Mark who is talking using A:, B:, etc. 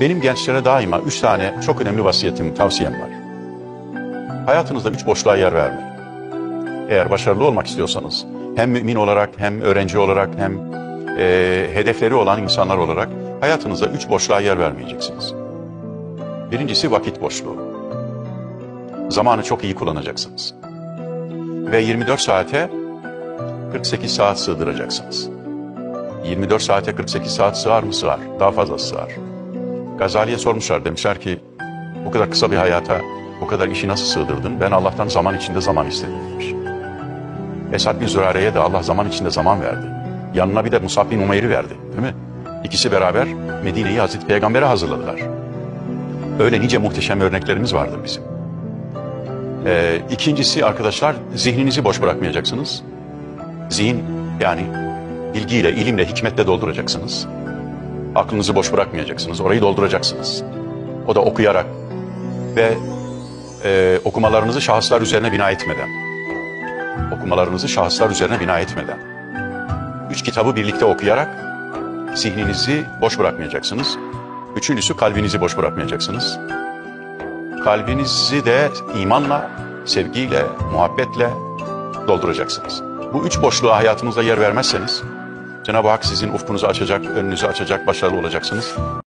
A: Benim gençlere daima üç tane çok önemli vasiyetim, tavsiyem var. Hayatınızda üç boşluğa yer vermeyin. Eğer başarılı olmak istiyorsanız, hem mümin olarak, hem öğrenci olarak, hem e, hedefleri olan insanlar olarak hayatınızda üç boşluğa yer vermeyeceksiniz. Birincisi vakit boşluğu. Zamanı çok iyi kullanacaksınız. Ve 24 saate 48 saat sığdıracaksınız. 24 saate 48 saat sığar mı? Sığar. Daha fazla sığar. Gazali'ye sormuşlar. Demişler ki bu kadar kısa bir hayata bu kadar işi nasıl sığdırdın? Ben Allah'tan zaman içinde zaman istedim demiş. Esad bin Zürare'ye de Allah zaman içinde zaman verdi. Yanına bir de Musab bin Umeyr'i verdi. Değil mi? İkisi beraber Medine'yi Hazreti Peygamber'e hazırladılar. Öyle nice muhteşem örneklerimiz vardır bizim. Ee, ikincisi arkadaşlar zihninizi boş bırakmayacaksınız. Zihin yani bilgiyle, ilimle, hikmetle dolduracaksınız. Aklınızı boş bırakmayacaksınız. Orayı dolduracaksınız. O da okuyarak ve e, okumalarınızı şahıslar üzerine bina etmeden. Okumalarınızı şahıslar üzerine bina etmeden. Üç kitabı birlikte okuyarak zihninizi boş bırakmayacaksınız. Üçüncüsü kalbinizi boş bırakmayacaksınız. Kalbinizi de imanla, sevgiyle, muhabbetle dolduracaksınız. Bu üç boşluğa hayatınızda yer vermezseniz Cenab-ı Hak sizin ufkunuzu açacak, önünüzü açacak, başarılı olacaksınız.